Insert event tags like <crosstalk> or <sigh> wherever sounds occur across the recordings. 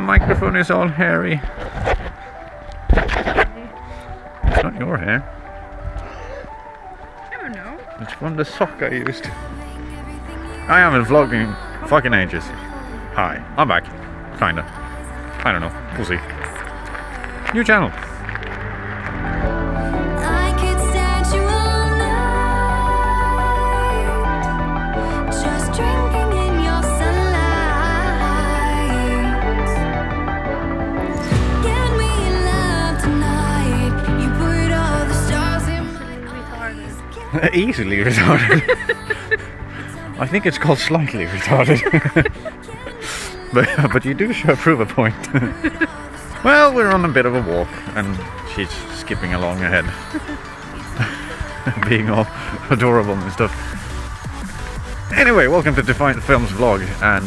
microphone is all hairy. It's not your hair. I don't know. It's from the sock I used. I haven't vlogged in fucking ages. Hi, I'm back. Kinda. I don't know. We'll see. New channel. <laughs> Easily retarded. I think it's called slightly retarded. <laughs> but, but you do sure prove a point. <laughs> well, we're on a bit of a walk, and she's skipping along ahead. Being all adorable and stuff. Anyway, welcome to Defiant Films vlog, and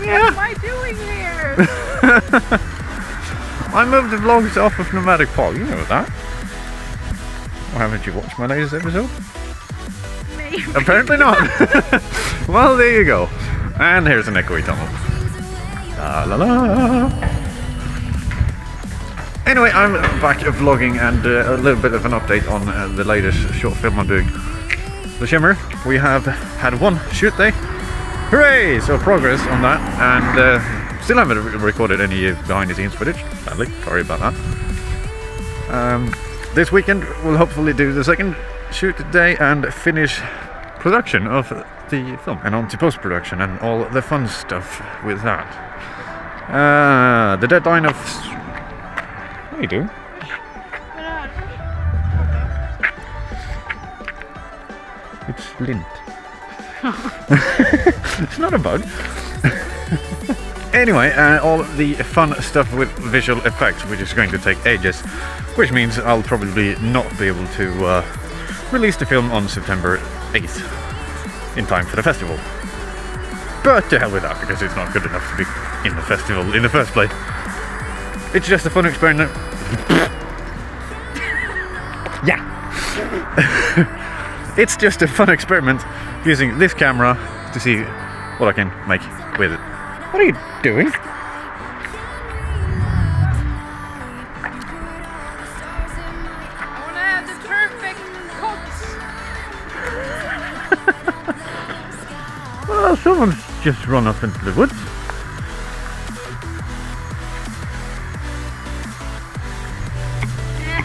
What am I doing here? I moved the vlogs off of Nomadic Paul, you know that. Or haven't you watched my latest episode? Maybe. Apparently not. <laughs> well, there you go. And here's an echoey tunnel. La la la. Anyway, I'm back vlogging and uh, a little bit of an update on uh, the latest short film I'm doing. The Shimmer. We have had one shoot day. Hooray! So progress on that, and uh, still haven't recorded any uh, behind-the-scenes footage. Sadly, sorry about that. Um, this weekend we'll hopefully do the second shoot day and finish production of the film and on to post-production and all the fun stuff with that. Uh, the deadline of what are you doing? It's lint. <laughs> it's not a bug. <laughs> anyway, uh, all the fun stuff with visual effects, which is going to take ages, which means I'll probably not be able to uh, release the film on September 8th in time for the festival. But to hell with that, because it's not good enough to be in the festival in the first place. It's just a fun experiment. <laughs> yeah. <laughs> it's just a fun experiment using this camera to see what I can make with it. What are you doing? I want to have the perfect coat. <laughs> Well, someone's just run off into the woods. Eh.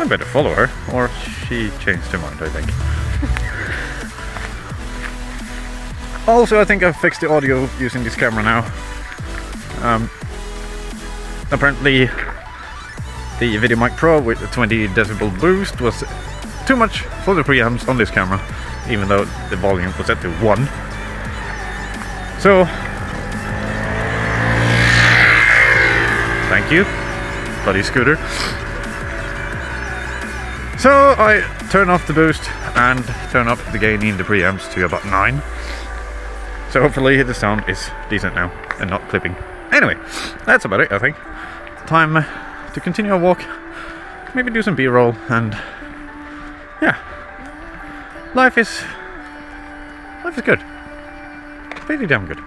I better follow her, or she changed her mind, I think. Also, I think I've fixed the audio using this camera now. Um, apparently, the VideoMic Pro with the 20 decibel boost was too much for the preamps on this camera, even though the volume was set to 1. So, thank you, buddy scooter. So I turn off the boost and turn up the gain in the preamps to about 9. So hopefully the sound is decent now and not clipping. Anyway, that's about it I think. Time to continue our walk, maybe do some b-roll and yeah. Life is life is good. Pretty damn good.